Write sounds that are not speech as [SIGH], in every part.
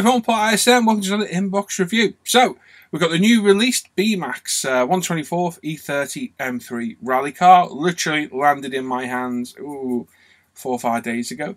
Everyone, Paul ISM, welcome to another inbox review. So, we've got the new released Beemax uh, 124th E30 M3 rally car, literally landed in my hands ooh, four or five days ago.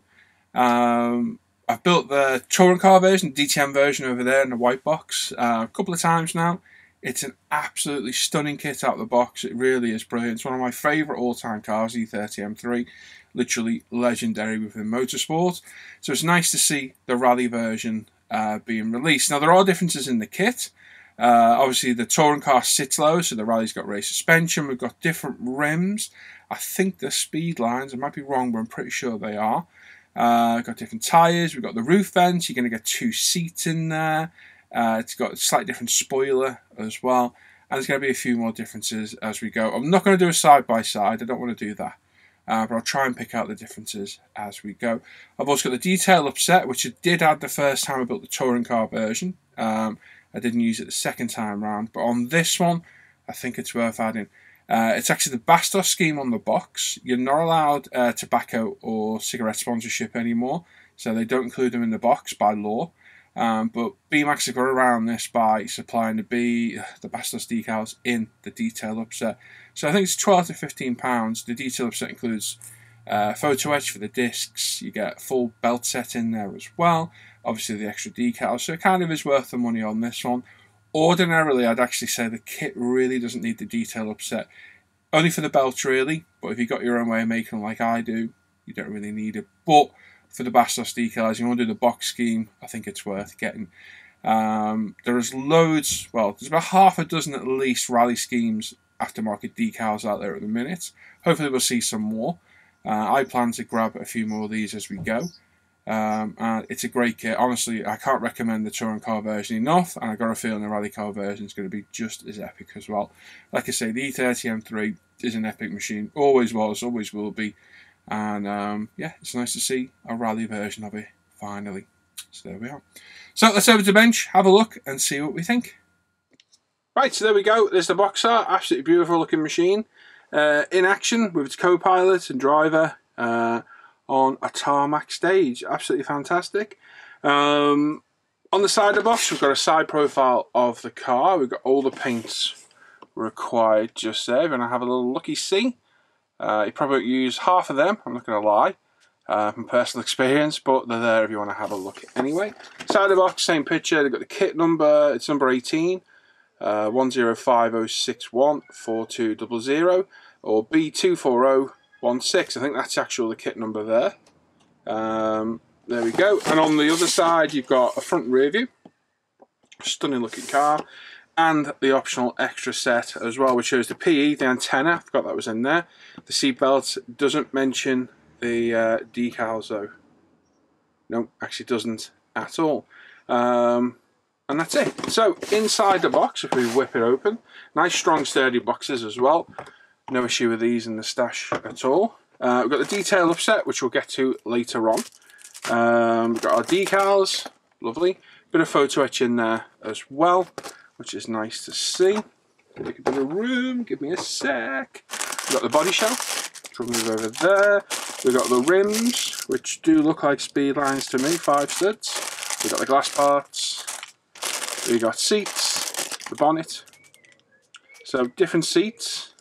Um, I've built the touring car version, DTM version over there in the white box uh, a couple of times now. It's an absolutely stunning kit out of the box. It really is brilliant. It's one of my favourite all-time cars, E30 M3 literally legendary within motorsport. So it's nice to see the rally version uh, being released. Now there are differences in the kit. Uh, obviously the touring car sits low, so the rally's got race suspension. We've got different rims. I think the speed lines. I might be wrong, but I'm pretty sure they are. Uh, got different tyres. We've got the roof vents. You're going to get two seats in there. Uh, it's got a slightly different spoiler as well. And there's going to be a few more differences as we go. I'm not going to do a side by side. I don't want to do that uh, but I'll try and pick out the differences as we go. I've also got the detail upset, which I did add the first time I built the touring car version. Um, I didn't use it the second time round, but on this one, I think it's worth adding. Uh, it's actually the Bastos scheme on the box. You're not allowed uh, tobacco or cigarette sponsorship anymore, so they don't include them in the box by law. Um, but Beemax have got around this by supplying the B, the Bastos decals in the detail upset. So I think it's 12 to 15 pounds. The detail upset includes uh, photo etch for the discs. You get full belt set in there as well. Obviously the extra decals. So it kind of is worth the money on this one. Ordinarily, I'd actually say the kit really doesn't need the detail upset. Only for the belt, really. But if you've got your own way of making them like I do, you don't really need it. But for the Bastos decals, you want to do the box scheme, I think it's worth getting. Um, there's loads, well, there's about half a dozen at least rally schemes aftermarket decals out there at the minute. Hopefully, we'll see some more. Uh, I plan to grab a few more of these as we go. Um, and it's a great kit. Honestly, I can't recommend the touring car version enough, and I got a feeling the rally car version is going to be just as epic as well. Like I say, the E30 M3 is an epic machine. Always was, always will be. And um, yeah, it's nice to see a rally version of it finally. So there we are. So let's over to the bench, have a look, and see what we think. Right, so there we go. There's the Boxer, absolutely beautiful looking machine. Uh, in action with its co-pilot and driver uh, on a tarmac stage. Absolutely fantastic. Um, on the side of the box, we've got a side profile of the car. We've got all the paints required just there. And I have a little looky see. Uh, you probably won't use half of them, I'm not going to lie, uh, from personal experience, but they're there if you want to have a look anyway. Side of the box, same picture, they've got the kit number, it's number 18, uh, 1050614200, or B24016, I think that's actually the kit number there. Um, there we go, and on the other side you've got a front rear view, stunning looking car, and the optional extra set as well, which shows the PE, the antenna, I forgot that was in there. The seatbelt doesn't mention the uh, decals though. No, actually doesn't at all. Um, and that's it. So inside the box, if we whip it open, nice strong sturdy boxes as well. No issue with these in the stash at all. Uh, we've got the detail upset, which we'll get to later on. Um, we've got our decals, lovely. Bit of photo etch in there as well which is nice to see. Take a bit of room, give me a sec. We've got the body shell, which will move over there. We've got the rims, which do look like speed lines to me, five studs. We've got the glass parts. We've got seats, the bonnet. So different seats.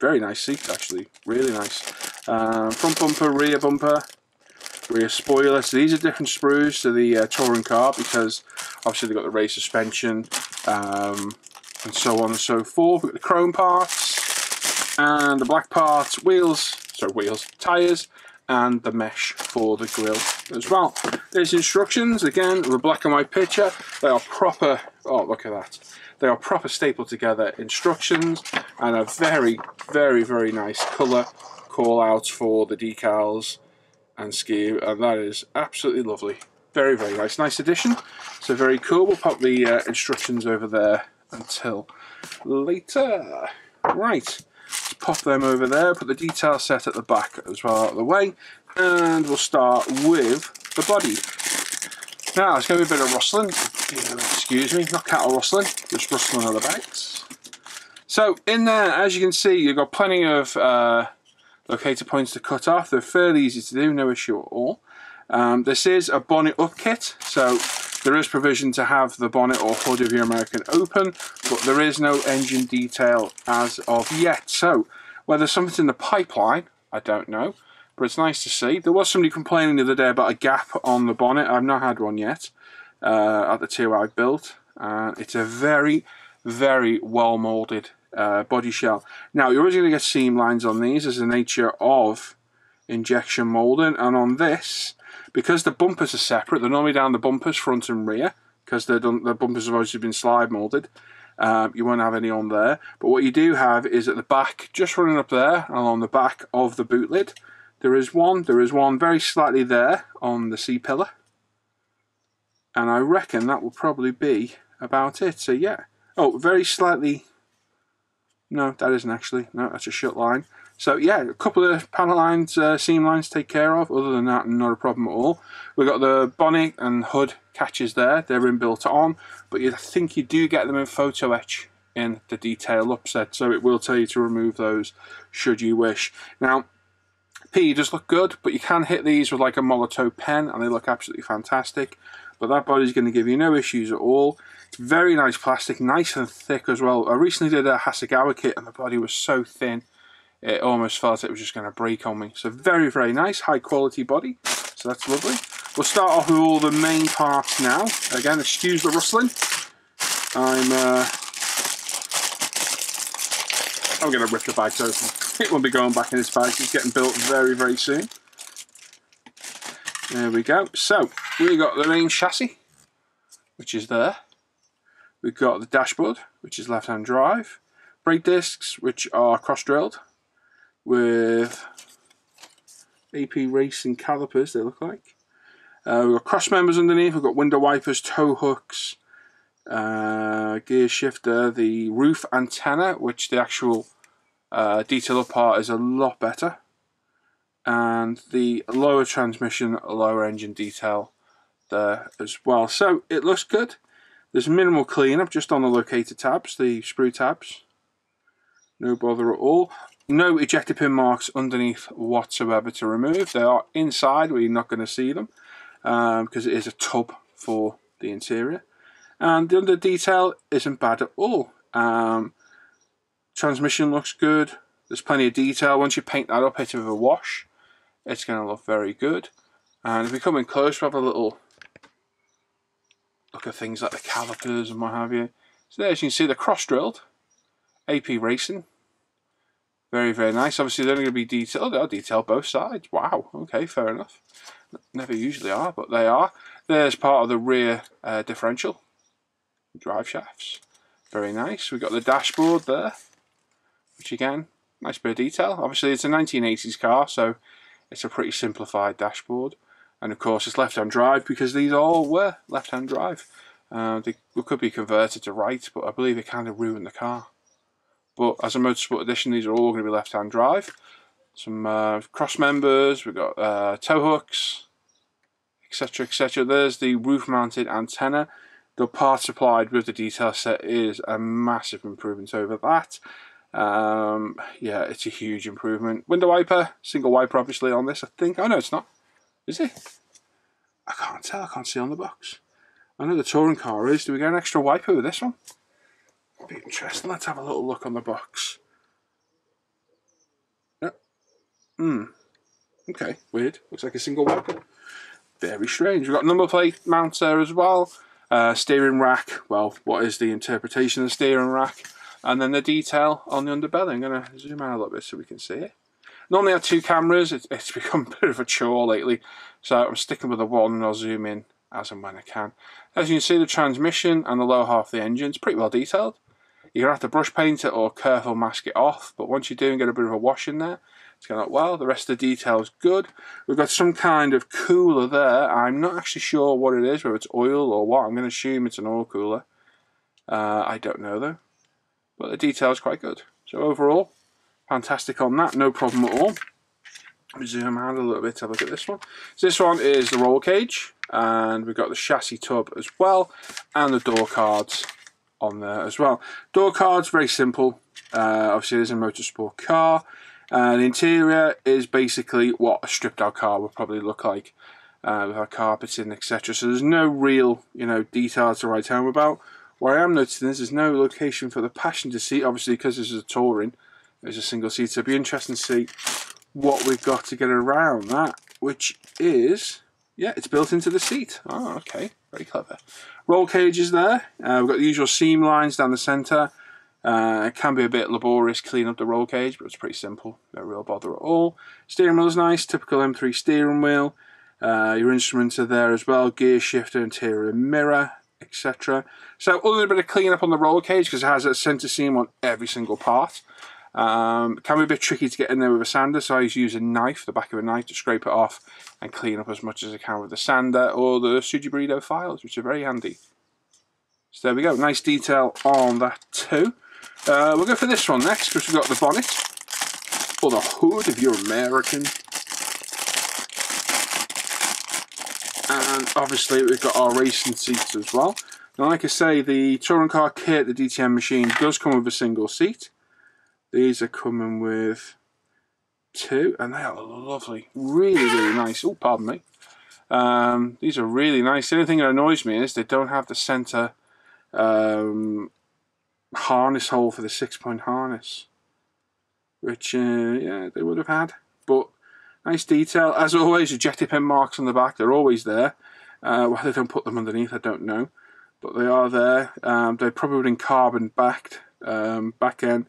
Very nice seats actually, really nice. Um, front bumper, rear bumper, rear spoiler. So these are different sprues to the uh, touring car because obviously they've got the race suspension um, and so on and so forth. We've got the chrome parts and the black parts, wheels, so wheels, tyres and the mesh for the grill as well. There's instructions, again, a black and white picture. They are proper, oh look at that. They are proper stapled together instructions and a very, very, very nice colour call outs for the decals and ski and that is absolutely lovely very very nice. Nice addition. So very cool. We'll pop the uh, instructions over there until later. Right. Let's pop them over there. Put the detail set at the back as well out of the way. And we'll start with the body. Now it's going to be a bit of rustling. Excuse me. Not cattle rustling just rustling of the bags so in there as you can see you've got plenty of uh, locator points to cut off. They're fairly easy to do, no issue at all. Um, this is a bonnet up kit, so there is provision to have the bonnet or hood of your American open, but there is no engine detail as of yet. So whether something's in the pipeline, I don't know, but it's nice to see. There was somebody complaining the other day about a gap on the bonnet. I've not had one yet uh, at the two I've built. Uh, it's a very, very well moulded uh, body shell. Now, you're always going to get seam lines on these as the nature of injection moulding, and on this, because the bumpers are separate, they're normally down the bumpers front and rear, because the bumpers have obviously been slide moulded. Um, you won't have any on there, but what you do have is at the back, just running up there, along the back of the boot lid, there is one, there is one very slightly there on the C-pillar, and I reckon that will probably be about it. So yeah, oh, very slightly no, that isn't actually. No, that's a shut line. So yeah, a couple of panel lines, uh, seam lines to take care of. Other than that, not a problem at all. We've got the bonnet and hood catches there. They're inbuilt on, but you think you do get them in photo etch in the detail upset, so it will tell you to remove those should you wish. Now, P does look good, but you can hit these with like a Molotow pen and they look absolutely fantastic. But that body's going to give you no issues at all. It's very nice plastic, nice and thick as well. I recently did a Hasegawa kit and the body was so thin it almost felt it was just going to break on me. So very, very nice, high quality body. So that's lovely. We'll start off with all the main parts now. Again, excuse the rustling. I'm uh, I'm going to rip the bags open. [LAUGHS] It won't be going back in its bag. It's getting built very, very soon. There we go. So, we've got the main chassis, which is there. We've got the dashboard, which is left-hand drive. Brake discs, which are cross-drilled with AP Racing calipers, they look like. Uh, we've got cross members underneath, we've got window wipers, tow hooks, uh, gear shifter, the roof antenna, which the actual uh, detail part is a lot better. And the lower transmission, lower engine detail there as well. So it looks good. There's minimal cleanup just on the locator tabs, the sprue tabs. No bother at all. No ejector pin marks underneath whatsoever to remove. They are inside where you're not going to see them because um, it is a tub for the interior. And the under detail isn't bad at all. Um, transmission looks good. There's plenty of detail. Once you paint that up, hit it with a wash, it's going to look very good. And if we come in close, we have a little look at things like the calipers and what have you. So there, as you can see, they're cross-drilled. AP Racing. Very, very nice. Obviously, they're only going to be detailed. They'll detail both sides. Wow. Okay, fair enough. Never usually are, but they are. There's part of the rear uh, differential. Drive shafts. Very nice. We've got the dashboard there. Which again, nice bit of detail. Obviously, it's a 1980s car, so it's a pretty simplified dashboard. And of course, it's left-hand drive because these all were left-hand drive. Uh, they could be converted to right, but I believe it kind of ruined the car. But as a Motorsport Edition, these are all going to be left-hand drive. Some uh, cross members, we've got uh, tow hooks, etc, etc. There's the roof-mounted antenna. The part supplied with the detail set is a massive improvement over that. Um, yeah, it's a huge improvement. Window wiper, single wiper obviously on this, I think. Oh no, it's not. Is it? I can't tell, I can't see on the box. I know the touring car is. Do we get an extra wiper with this one? Be interesting. Let's have a little look on the box. Yep. Hmm. Okay, weird. Looks like a single wiper. Very strange. We've got number plate mounts there as well. Uh, steering rack. Well, what is the interpretation of the steering rack? And then the detail on the underbelly. I'm going to zoom out a little bit so we can see it. Normally I have two cameras. It's, it's [LAUGHS] become a bit of a chore lately. So I'm sticking with the one and I'll zoom in as and when I can. As you can see, the transmission and the lower half of the engine is pretty well detailed. You're going to have to brush paint it or careful mask it off, but once you do and get a bit of a wash in there, it's going look well. The rest of the detail is good. We've got some kind of cooler there. I'm not actually sure what it is, whether it's oil or what. I'm going to assume it's an oil cooler. Uh, I don't know though. But the detail is quite good. So overall, fantastic on that. No problem at all. Zoom out a little bit, have a look at this one. So this one is the roll cage, and we've got the chassis tub as well, and the door cards on there as well. Door cards, very simple. Uh, obviously, is a motorsport car. And interior is basically what a stripped out car would probably look like. uh, with our carpets carpeting, etc. So there's no real, you know, details to write home about. What I am noticing is there's no location for the passenger seat, obviously because this is a touring, it's a single seat. So it'd be interesting to see what we've got to get around that, which is, yeah, it's built into the seat. Oh, okay, very clever. Roll cages there. Uh, we've got the usual seam lines down the centre. Uh, it can be a bit laborious cleaning up the roll cage, but it's pretty simple. No real bother at all. Steering wheel is nice, typical M3 steering wheel. Uh, your instruments are there as well, gear shifter, interior mirror, etc. So other than a bit of cleaning up on the roll cage, because it has a centre seam on every single part, um, can be a bit tricky to get in there with a sander, so I use a knife, the back of a knife, to scrape it off and clean up as much as I can with the sander or the Suji files, which are very handy. So there we go, nice detail on that too. Uh, we'll go for this one next, because we've got the bonnet, or the hood if you're American. And obviously we've got our racing seats as well. Now like I say, the touring car kit, the DTM machine, does come with a single seat. These are coming with two, and they are lovely. Really, really nice. Oh, pardon me. Um, these are really nice. The only thing that annoys me is they don't have the centre um, harness hole for the six-point harness, which, uh, yeah, they would have had. But nice detail. As always, the ejector pin marks on the back, they're always there. Uh, why they don't put them underneath, I don't know. But they are there. Um, they're probably in carbon backed um, back end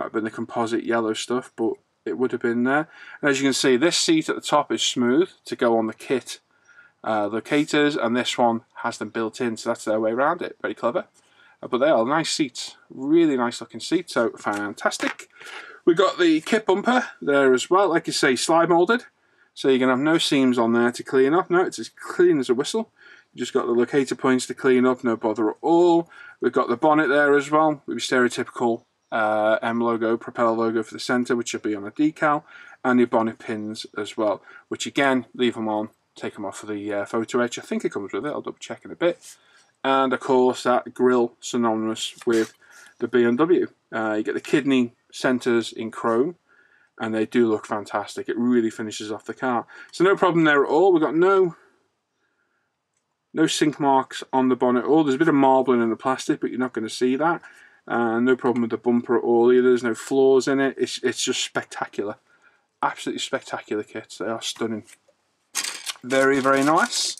might have been the composite yellow stuff, but it would have been there. And as you can see, this seat at the top is smooth to go on the kit uh, locators, and this one has them built in, so that's their way around it. Very clever. Uh, but they are nice seats, really nice looking seats, so fantastic. We've got the kit bumper there as well, like you say, slide molded. So you're to have no seams on there to clean up. No, it's as clean as a whistle. You just got the locator points to clean up, no bother at all. We've got the bonnet there as well, with your stereotypical uh, M logo, propeller logo for the centre, which should be on a decal, and your bonnet pins as well, which again, leave them on, take them off for the uh, photo etch. I think it comes with it, I'll double check in a bit. And of course, that grille synonymous with the BMW. Uh, you get the kidney centres in chrome, and they do look fantastic. It really finishes off the car. So no problem there at all. We've got no no sink marks on the bonnet at all. There's a bit of marbling in the plastic, but you're not going to see that. Uh, no problem with the bumper at all either. There's no flaws in it. It's, it's just spectacular. Absolutely spectacular kits. They are stunning. Very, very nice.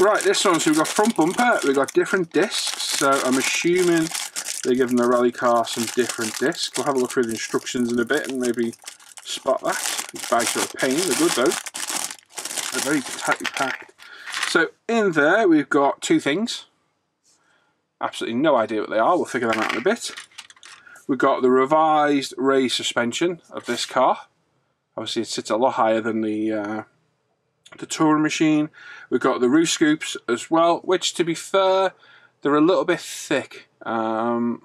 Right, this one, so we've got front bumper, we've got different discs, so I'm assuming they're giving the rally car some different discs. We'll have a look through the instructions in a bit and maybe spot that. These bags are a pain, they're good though. They're very tightly packed. So in there we've got two things. Absolutely no idea what they are. We'll figure them out in a bit. We've got the revised raised suspension of this car. Obviously, it sits a lot higher than the uh, the touring machine. We've got the roof scoops as well, which, to be fair, they're a little bit thick. Um,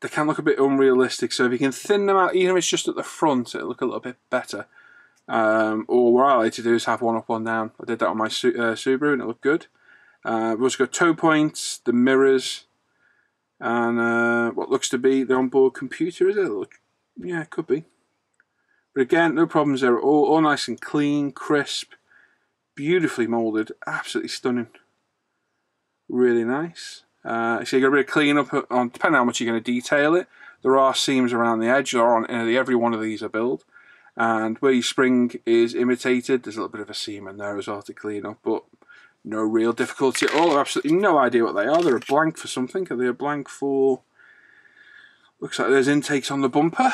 they can look a bit unrealistic. So if you can thin them out, even if it's just at the front, it'll look a little bit better. Um, or what I like to do is have one up, one down. I did that on my uh, Subaru and it looked good. Uh, we've also got tow points, the mirrors, and uh, what looks to be the onboard computer, is it? Yeah, it could be. But again, no problems there at all. All nice and clean, crisp, beautifully moulded, absolutely stunning. Really nice. Uh, so you've got a bit of clean up on, depending on how much you're going to detail it. There are seams around the edge, or on every one of these are built. And where your spring is imitated, there's a little bit of a seam in there as well to clean up. But no real difficulty at all. absolutely no idea what they are. They're a blank for something. Are they a blank for... Looks like there's intakes on the bumper.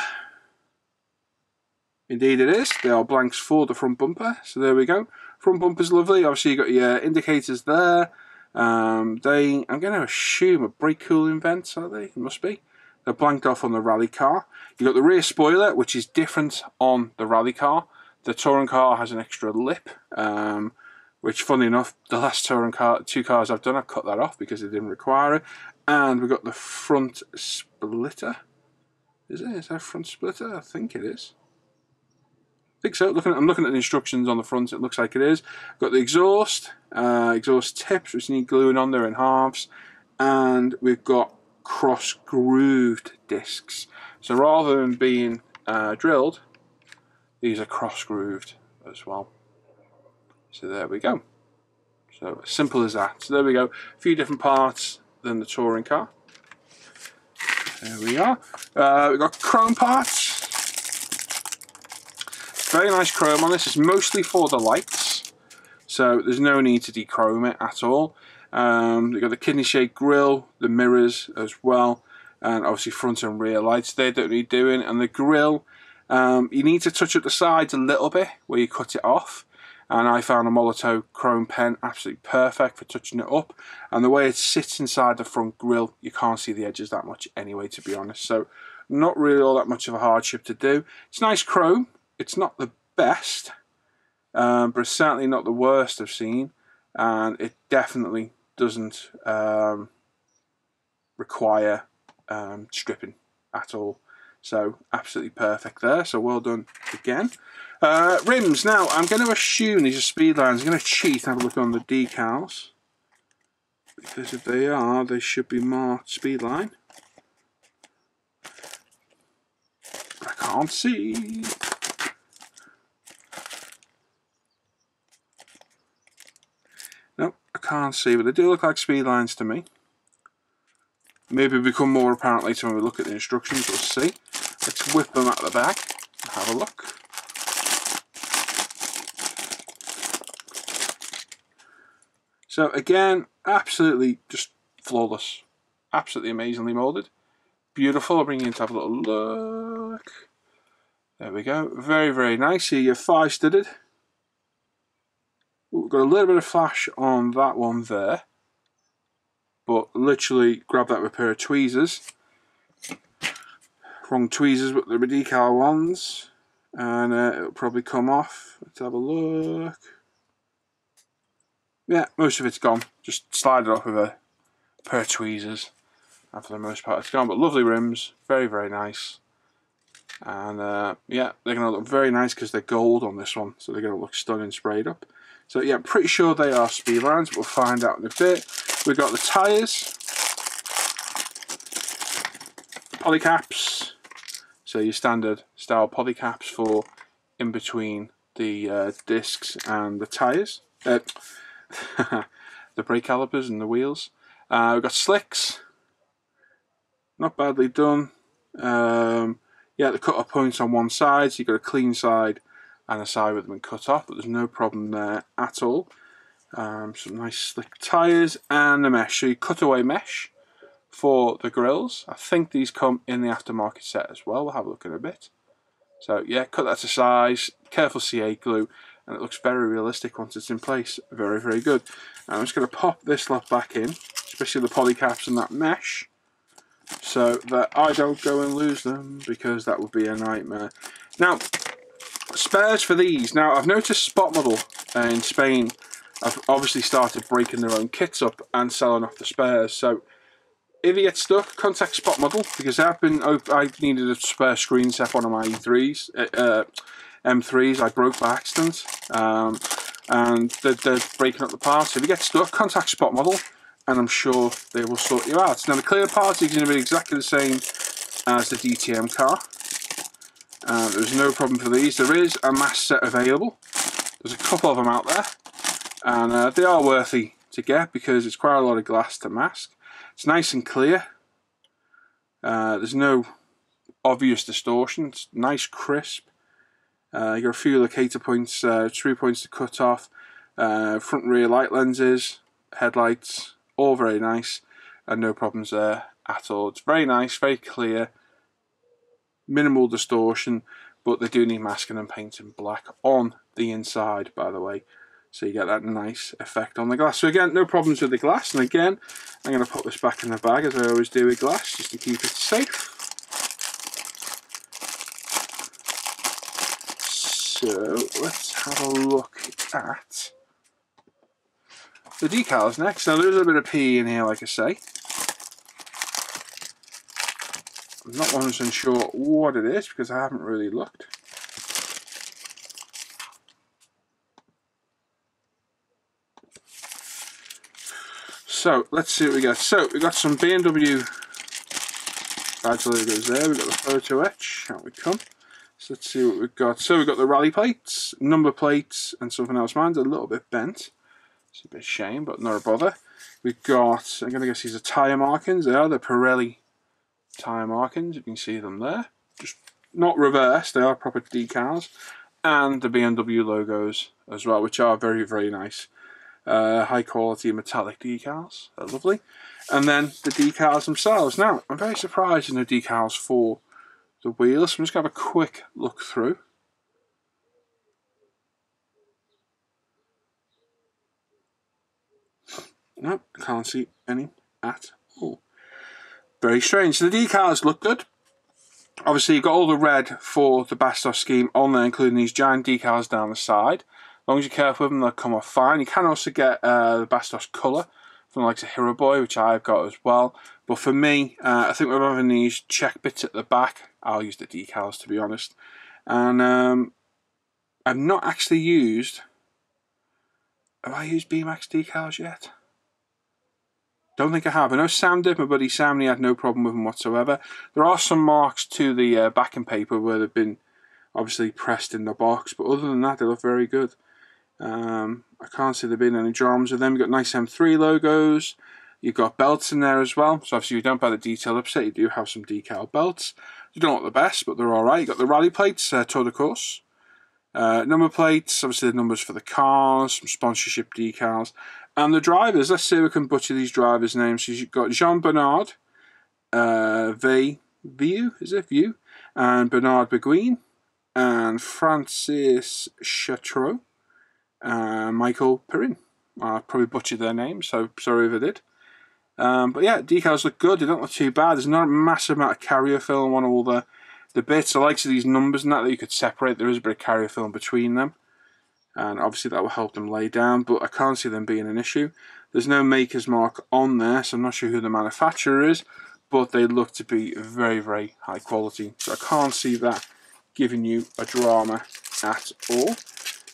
Indeed it is. They are blanks for the front bumper. So there we go. Front bumper's lovely. Obviously you've got your indicators there. Um, they, I'm going to assume, a brake cooling vents, are they? It must be. They're blanked off on the rally car. You've got the rear spoiler, which is different on the rally car. The touring car has an extra lip. Um, which funny enough, the last touring car, two cars I've done, I've cut that off because they didn't require it. And we've got the front splitter. Is it? Is that front splitter? I think it is. I think so. Looking at, I'm looking at the instructions on the front. It looks like it is. Got the exhaust, uh, exhaust tips, which need gluing on there in halves, and we've got cross grooved discs. So rather than being uh, drilled, these are cross grooved as well. So there we go. So simple as that. So there we go. A few different parts than the touring car. There we are. Uh, we've got chrome parts. Very nice chrome on this. It's mostly for the lights. So there's no need to dechrome it at all. Um, we've got the kidney shaped grille, the mirrors as well, and obviously front and rear lights. They don't need doing. And the grille, um, you need to touch up the sides a little bit where you cut it off and I found a Molotow chrome pen absolutely perfect for touching it up. And the way it sits inside the front grille you can't see the edges that much anyway to be honest. So not really all that much of a hardship to do. It's nice chrome. It's not the best um, but it's certainly not the worst I've seen. And it definitely doesn't um, require um, stripping at all. So absolutely perfect there. So well done again. Uh, rims. Now I'm going to assume these are speed lines. I'm going to cheat and have a look on the decals. Because if they are, they should be marked speed line. I can't see. Nope, I can't see, but they do look like speed lines to me. Maybe become more apparent later when we look at the instructions, we'll see. Let's whip them out the back and have a look. So again, absolutely just flawless. Absolutely amazingly moulded. Beautiful. I'll bring you in to have a little look. There we go. Very, very nice. Here you're five studded. Ooh, got a little bit of flash on that one there but literally grab that with a pair of tweezers. Wrong tweezers, but the decal ones, and uh, it'll probably come off. Let's have a look. Yeah, most of it's gone. Just slide it off with a pair of tweezers, and for the most part, it's gone. But lovely rims, very very nice. And uh, yeah, they're going to look very nice because they're gold on this one, so they're going to look stunning sprayed up. So yeah, pretty sure they are speed lines, but we'll find out in a bit. We've got the tyres, polycaps, so your standard style polycaps for in between the uh, discs and the tyres, uh, [LAUGHS] the brake calipers and the wheels. Uh, we've got slicks, not badly done. Um, yeah, the cut-off points on one side, so you've got a clean side and a side with them cut off, but there's no problem there at all. Um, some nice slick tyres and the mesh. So you cut away mesh for the grills. I think these come in the aftermarket set as well. We'll have a look in a bit. So yeah, cut that to size, careful CA glue, and it looks very realistic once it's in place. Very, very good. And I'm just going to pop this lot back in, especially the poly caps and that mesh, so that I don't go and lose them, because that would be a nightmare. Now, spares for these. Now, I've noticed Spot Model in Spain have obviously started breaking their own kits up and selling off the spares. So if you get stuck, contact Spot Model because I've been I needed a spare screen set one of my E3s, uh, M3s. I broke by accident, um, and they're, they're, breaking up the parts. If you get stuck, contact Spot Model, and I'm sure they will sort you out. Now the clear parts is going to be exactly the same as the DTM car. Uh, there's no problem for these. There is a mask set available. There's a couple of them out there and uh, they are worthy to get because it's quite a lot of glass to mask. It's nice and clear. Uh, there's no obvious distortion. It's nice crisp. Uh, you got a few locator points, uh, screw points to cut off, uh, front rear light lenses, headlights, all very nice, and no problems there at all. It's very nice, very clear, minimal distortion, but they do need masking and painting black on the inside, by the way. So you get that nice effect on the glass. So again, no problems with the glass. And again, I'm going to put this back in the bag as I always do with glass, just to keep it safe. So let's have a look at the decals next. Now there's a bit of P in here, like I say. I'm not 100% sure what it is because I haven't really looked. So let's see what we got. So we got some BMW badge logos there. We've got the photo etch. Out we come. So let's see what we've got. So we've got the rally plates, number plates, and something else. Mine's a little bit bent. It's a bit shame, but not a bother. We've got, I'm going to guess these are tyre markings. They are the Pirelli tyre markings. You can see them there. Just not reversed, they are proper decals. And the BMW logos as well, which are very, very nice. Uh, high quality metallic decals. They're lovely. And then the decals themselves. Now, I'm very surprised in the decals for the wheels. I'm just going to have a quick look through. No, can't see any at all. Very strange. The decals look good. Obviously, you've got all the red for the Bastos scheme on there, including these giant decals down the side. As long as you're careful with them, they'll come off fine. You can also get uh, the Bastos colour from likes of Hero Boy, which I've got as well. But for me, uh, I think we're having these check bits at the back. I'll use the decals, to be honest. And um, I've not actually used... Have I used Beemax decals yet? Don't think I have. I know Sam did, my buddy Sam, he had no problem with them whatsoever. There are some marks to the uh, backing paper where they've been obviously pressed in the box, but other than that, they look very good. Um, I can't see there being any dramas with them. You've got nice M3 logos. You've got belts in there as well. So obviously you don't buy the detail upset, you do have some decal belts. You don't look the best, but they're alright. You've got the rally plates, uh, Tour de Corse. Uh, number plates, obviously the numbers for the cars, some sponsorship decals. And the drivers, let's see if we can butcher these drivers' names. So you've got Jean Bernard, uh, V, Viu, is it View? And Bernard Beguin, and Francis Chateau, uh, Michael Perrin. I probably butchered their names, so sorry if I did. Um, but yeah, decals look good. They don't look too bad. There's not a massive amount of carrier film on all the the bits. I like to these numbers and that that you could separate. There is a bit of carrier film between them and obviously that will help them lay down but I can't see them being an issue there's no maker's mark on there so I'm not sure who the manufacturer is but they look to be very very high quality so I can't see that giving you a drama at all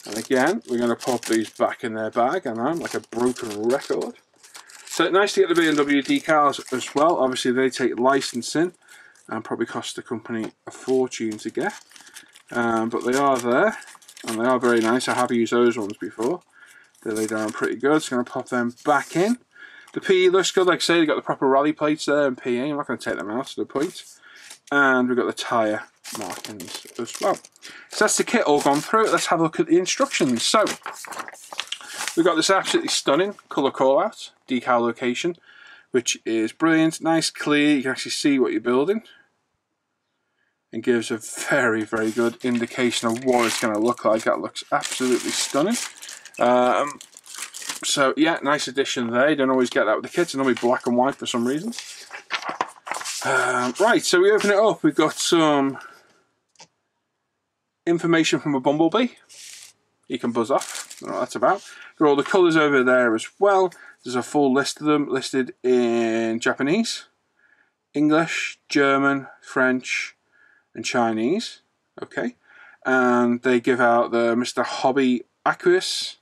and again we're going to pop these back in their bag and I'm like a broken record so nice to get the BMW decals as well obviously they take licensing and probably cost the company a fortune to get um, but they are there and they are very nice. I have used those ones before. They lay down pretty good. So I'm going to pop them back in. The PE looks good. Like I say, they've got the proper rally plates there and PE. I'm not going to take them out to the point. And we've got the tyre markings as well. So that's the kit all gone through. Let's have a look at the instructions. So, we've got this absolutely stunning colour call out, decal location, which is brilliant, nice, clear. You can actually see what you're building and gives a very, very good indication of what it's going to look like. That looks absolutely stunning. Um, so, yeah, nice addition there. You don't always get that with the kits. It's normally black and white for some reason. Um, right, so we open it up. We've got some information from a bumblebee. You can buzz off. That's about. There are all the colours over there as well. There's a full list of them listed in Japanese, English, German, French, and Chinese. Okay, and they give out the Mr. Hobby Aqueous,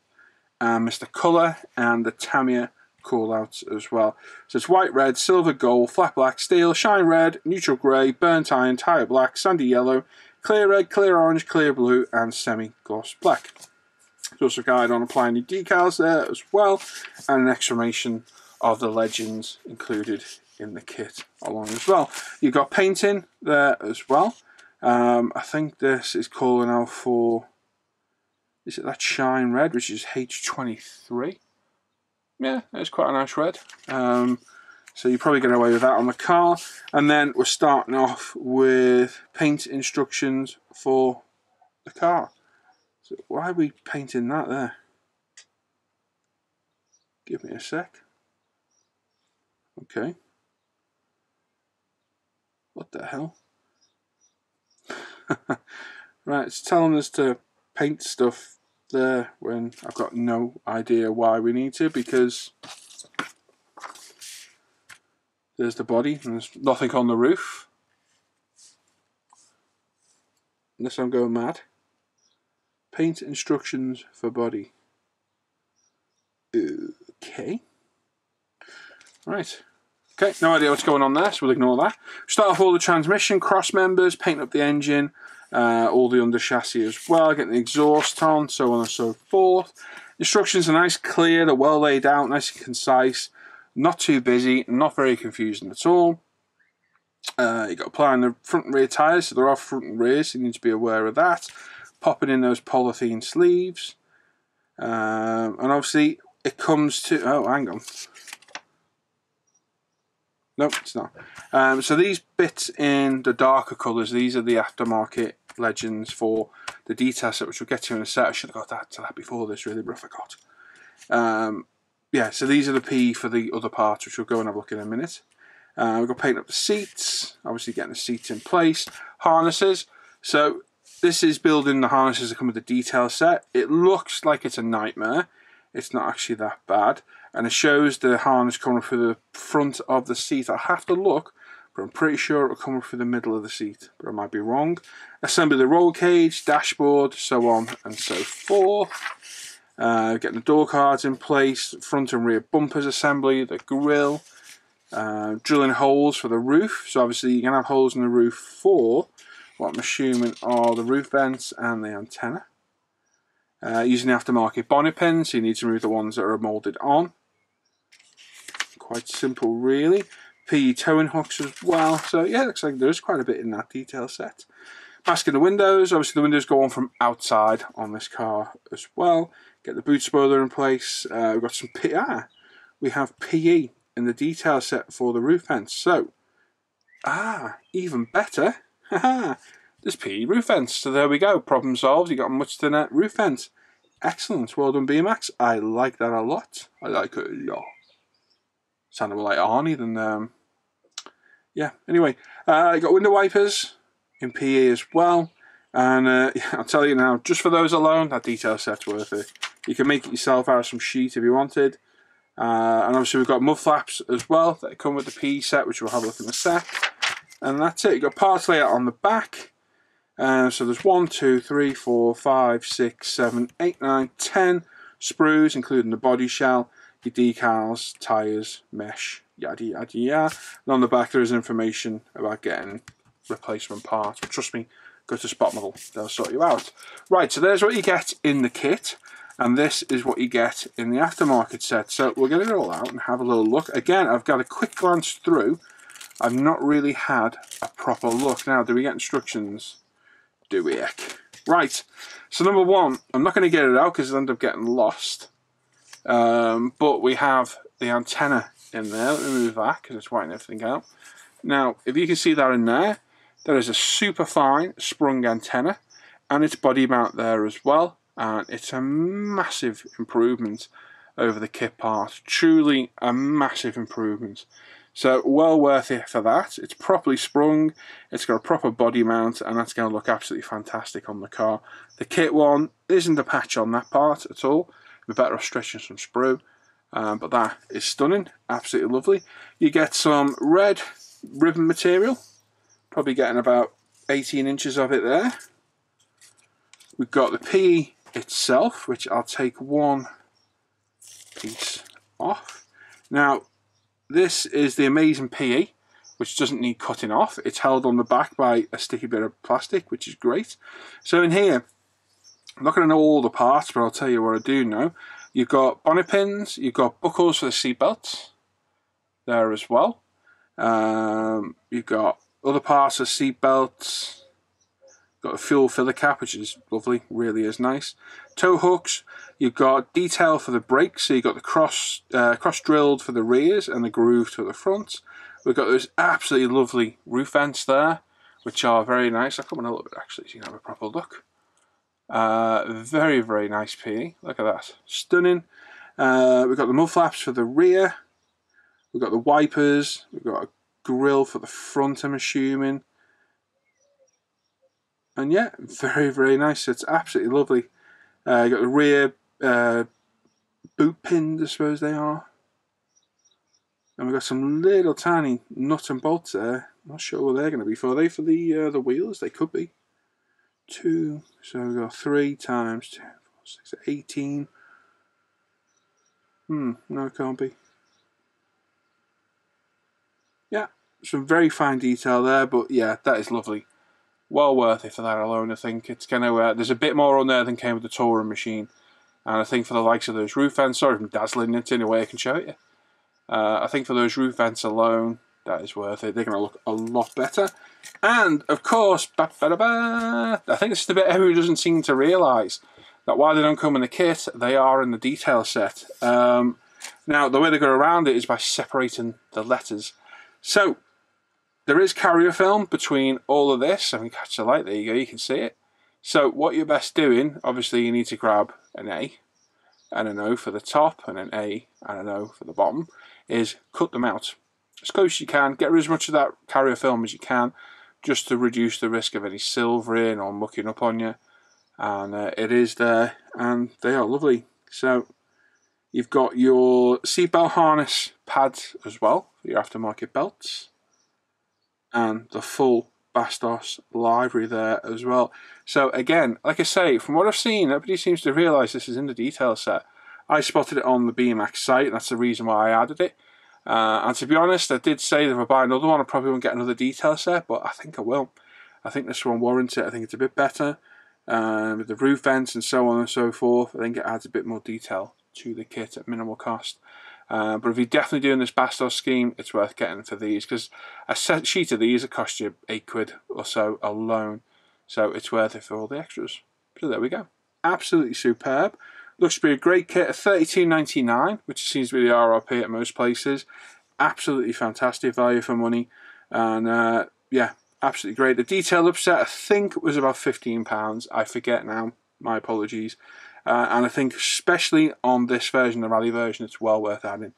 and Mr. Colour, and the Tamiya callouts as well. So it's white, red, silver, gold, flat black, steel, shine red, neutral grey, burnt iron, tire black, sandy yellow, clear red, clear orange, clear blue, and semi-gloss black. There's also a guide on applying the decals there as well, and an explanation of the legends included in the kit along as well. You've got painting there as well. Um, I think this is calling out for, is it that shine red, which is H23? Yeah, it's quite a nice red. Um, so you probably get away with that on the car. And then we're starting off with paint instructions for the car. So why are we painting that there? Give me a sec. Okay. What the hell? [LAUGHS] right, it's telling us to paint stuff there when I've got no idea why we need to because there's the body and there's nothing on the roof. Unless I'm going mad. Paint instructions for body. Okay. Right. Okay, no idea what's going on there, so we'll ignore that. Start off all the transmission, cross members, paint up the engine, Uh, all the under chassis as well, getting the exhaust on, so on and so forth. Instructions are nice, clear, they're well laid out, nice and concise, not too busy, not very confusing at all. Uh, you've got applying the front and rear tyres, so they're off front and rear, so you need to be aware of that. Popping in those polythene sleeves. Um, and obviously it comes to, oh hang on. Nope, it's not. Um, so these bits in the darker colours, these are the aftermarket legends for the detail set, which we'll get to in a set. I should have got that to that before this, really, but I forgot. Um, yeah, so these are the P for the other parts, which we'll go and have a look in a minute. Uh, we've got paint up the seats, obviously getting the seats in place. Harnesses. So this is building the harnesses that come with the detail set. It looks like it's a nightmare. It's not actually that bad. And it shows the harness coming through the front of the seat. I have to look, but I'm pretty sure it'll come through the middle of the seat, but I might be wrong. Assembly the roll cage, dashboard, so on and so forth. Uh, getting the door cards in place, front and rear bumpers assembly, the grille, uh, drilling holes for the roof. So obviously you can have holes in the roof for what I'm assuming are the roof vents and the antenna. Uh, using the aftermarket bonnet pins, so you need to remove the ones that are moulded on. Quite simple really. PE towing hooks as well. So yeah, it looks like there's quite a bit in that detail set. Masking the windows. Obviously the windows go on from outside on this car as well. Get the boot spoiler in place. Uh, we've got some P ah, we have PE in the detail set for the roof vents. So, ah, even better. [LAUGHS] There's PE roof vents. So there we go. Problem solved. You got much thinner roof vents. Excellent. Well done, Beemax. I like that a lot. I like it a lot. Sounded more like Arnie than um, yeah. Anyway, uh, I got window wipers in PE as well. And uh, [LAUGHS] I'll tell you now, just for those alone, that detail set's worth it. You can make it yourself out of some sheet if you wanted. Uh, and obviously we've got mud flaps as well that come with the PE set, which we'll have a look in a sec. And that's it. You've got parts layout on the back. Uh, so there's one, two, three, four, five, six, seven, eight, nine, ten sprues, including the body shell, your decals, tyres, mesh, yada yada yada. And on the back there is information about getting replacement parts. But trust me, go to Spot Model, they'll sort you out. Right, so there's what you get in the kit. And this is what you get in the aftermarket set. So we'll get it all out and have a little look. Again, I've got a quick glance through. I've not really had a proper look. Now, do we get instructions? Do we? Right, so number one, I'm not going to get it out because I end up getting lost. Um, but we have the antenna in there. Let me move that because it's whitening everything out. Now, if you can see that in there, there is a super fine sprung antenna and its body mount there as well. And it's a massive improvement over the kit part. Truly a massive improvement. So well worth it for that. It's properly sprung, it's got a proper body mount, and that's going to look absolutely fantastic on the car. The kit one isn't a patch on that part at all. We're better off stretching some sprue. Um, but that is stunning, absolutely lovely. You get some red ribbon material, probably getting about 18 inches of it there. We've got the PE itself, which I'll take one piece off. Now, this is the amazing PE, which doesn't need cutting off. It's held on the back by a sticky bit of plastic, which is great. So in here, I'm not going to know all the parts, but I'll tell you what I do know. You've got bonnet pins, you've got buckles for the seat belts there as well. Um, you've got other parts of seat belts, got a fuel filler cap, which is lovely, really is nice. Tow hooks, you've got detail for the brakes, so you've got the cross uh, cross drilled for the rears and the groove to the front. We've got those absolutely lovely roof vents there, which are very nice. I'll come in a little bit actually so you can have a proper look. Uh, very, very nice PE. Look at that. Stunning. Uh, we've got the mud flaps for the rear. We've got the wipers. We've got a grill for the front, I'm assuming. And yeah, [LAUGHS] very, very nice. It's absolutely lovely. Uh, you got the rear uh, boot pins, I suppose they are. And we've got some little tiny nut and bolts there. Not sure what they're going to be for. Are they for the uh, the wheels? They could be two, so we've got three times two, four, six, 18. Hmm, no, it can't be. Yeah, some very fine detail there, but yeah, that is lovely. well worth it for that alone. I think it's going to. Uh, there's a bit more on there than came with the touring machine, and I think for the likes of those roof vents, sorry I'm dazzling it in a way I can show it you. Uh, I think for those roof vents alone, that is worth it. They're going to look a lot better. And of course, I think this is the bit everyone doesn't seem to realise that while they don't come in the kit, they are in the detail set. Um, now, the way they go around it is by separating the letters. So, there is carrier film between all of this. I can catch the light. There you go. You can see it. So, what you're best doing, obviously, you need to grab an A and an O for the top and an A and an O for the bottom, is cut them out as close as you can. Get rid as much of that carrier film as you can just to reduce the risk of any silvering or mucking up on you. And uh, it is there, and they are lovely. So, You've got your seatbelt harness pads as well for your aftermarket belts. And the full Bastos library there as well. So again, like I say, from what I've seen, nobody seems to realise this is in the detail set. I spotted it on the Beemax site, and that's the reason why I added it. Uh, and to be honest, I did say that if I buy another one, I probably won't get another detail set, but I think I will. I think this one warrants it. I think it's a bit better. Um, with the roof vents and so on and so forth, I think it adds a bit more detail to the kit at minimal cost. Uh, but if you're definitely doing this Bastos scheme, it's worth getting for these because a set sheet of these will cost you eight quid or so alone. So it's worth it for all the extras. So there we go. Absolutely superb. Looks to be a great kit at $32.99, which seems to be the RRP at most places. Absolutely fantastic value for money. And uh, yeah, absolutely great. The detail up set, I think, was about £15. I forget now. My apologies. Uh, and I think especially on this version, the rally version, it's well worth adding.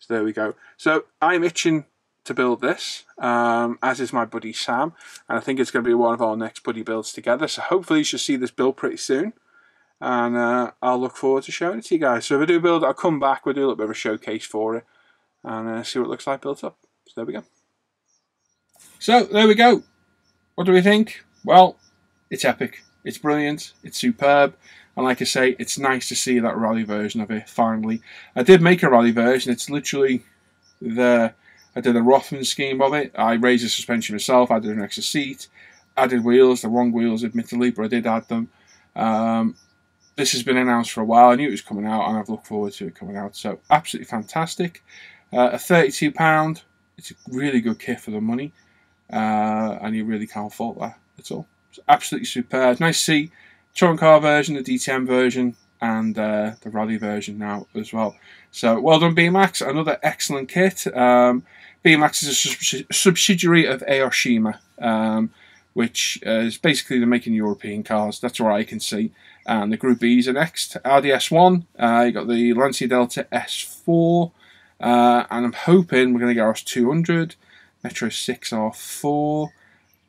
So there we go. So I'm itching to build this, um, as is my buddy Sam, and I think it's going to be one of our next buddy builds together. So hopefully you should see this build pretty soon, and uh, I'll look forward to showing it to you guys. So if I do build, it, I'll come back, we'll do a little bit of a showcase for it, and uh, see what it looks like built up. So there we go. So there we go. What do we think? Well, it's epic. It's brilliant. It's superb. And like I say, it's nice to see that rally version of it finally. I did make a rally version. It's literally the I did a Rothman scheme of it. I raised the suspension myself. I did an extra seat. Added wheels, the wrong wheels, admittedly, but I did add them. Um, this has been announced for a while. I knew it was coming out, and I've looked forward to it coming out. So absolutely fantastic. Uh, a thirty-two pound. It's a really good kit for the money, uh, and you really can't fault that at all. It's absolutely superb. Nice to see touring car version, the DTM version, and uh, the rally version now as well. So well done Beemax, another excellent kit. Um, Beemax is a subsidiary of Aoshima, um, which uh, is basically they're making European cars. That's what I can see. And the Group Bs are next. Audi S1, uh, you got the Lancia Delta S4, uh, and I'm hoping we're going to get RS 200, Metro 6R4,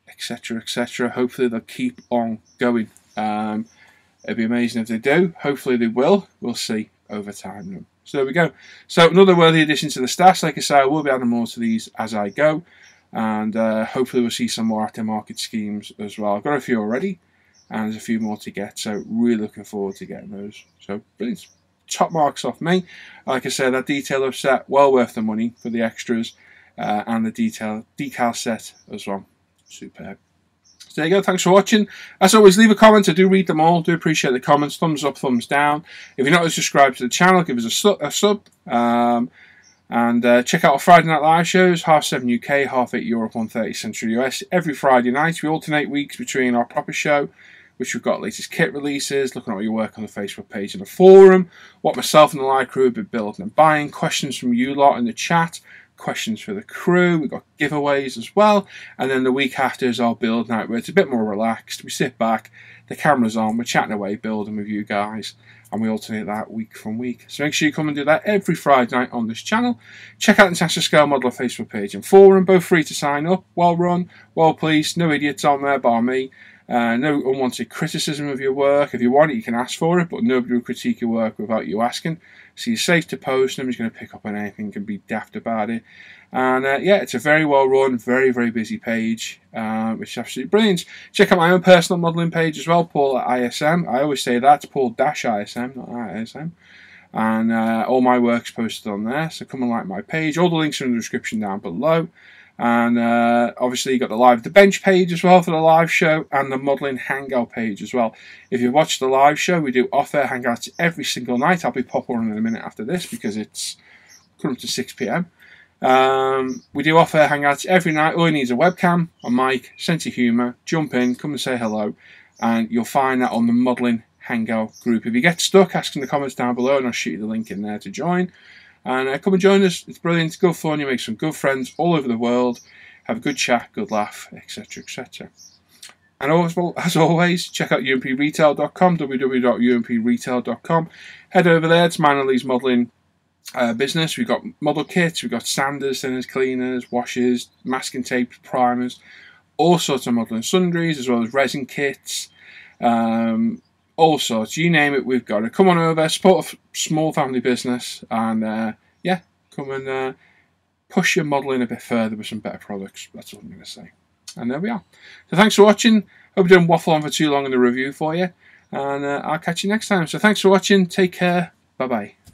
etc. etc. Hopefully they'll keep on going. Um, it'd be amazing if they do. Hopefully they will. We'll see over time. So there we go. So another worthy addition to the stats. Like I say, I will be adding more to these as I go. And uh, hopefully we'll see some more aftermarket schemes as well. I've got a few already. And there's a few more to get. So really looking forward to getting those. So brilliant. Top marks off me. Like I said, that detail up set, well worth the money for the extras. Uh, and the detail decal set as well. Superb. So there you go. Thanks for watching. As always, leave a comment. I do read them all. Do appreciate the comments. Thumbs up, thumbs down. If you're not subscribed to the channel, give us a, su a sub. Um, and uh, check out our Friday Night Live shows, half 7 UK, half 8 Europe, 1.30 Central US. Every Friday night, we alternate weeks between our proper show, which we've got latest kit releases, looking at what you work on the Facebook page and the forum, what myself and the live crew have been building and buying, questions from you lot in the chat, questions for the crew. We've got giveaways as well. And then the week after is our build night where it's a bit more relaxed. We sit back, the camera's on, we're chatting away, building with you guys. And we alternate that week from week. So make sure you come and do that every Friday night on this channel. Check out the International Scale Modeler Facebook page and forum, both free to sign up. Well run, well pleased, no idiots on there bar me. Uh, no unwanted criticism of your work. If you want it, you can ask for it, but nobody will critique your work without you asking. So you're safe to post. Nobody's going to pick up on anything and be daft about it. And uh, yeah, it's a very well run, very, very busy page, uh, which is absolutely brilliant. Check out my own personal modelling page as well, Paul at ISM. I always say that's Paul dash ISM, not ISM. And uh, all my work's posted on there, so come and like my page. All the links are in the description down below. And uh, obviously, you got the live the bench page as well for the live show, and the modelling hangout page as well. If you watch the live show, we do off-air hangouts every single night. I'll be popping on in a minute after this because it's up to six pm. Um, we do off-air hangouts every night. All you need is a webcam, a mic, sense of humour. Jump in, come and say hello, and you'll find that on the modelling hangout group. If you get stuck, ask in the comments down below, and I'll shoot you the link in there to join. And uh, come and join us. It's brilliant. It's good fun. You make some good friends all over the world. Have a good chat, good laugh, etc., etc. And also, [LAUGHS] as always, check out umpretail.com, www.umpretail.com. Head over there. It's Manley's modelling uh, business. We've got model kits, we've got sanders, thinners, cleaners, washes, masking tape, primers, all sorts of modelling sundries, as well as resin kits, um, all sorts. You name it, we've got it. Come on over, support a small family business, and uh, yeah, come and uh, push your modelling a bit further with some better products. That's all I'm going to say. And there we are. So thanks for watching. Hope I didn't waffle on for too long in the review for you. And uh, I'll catch you next time. So thanks for watching. Take care. Bye bye.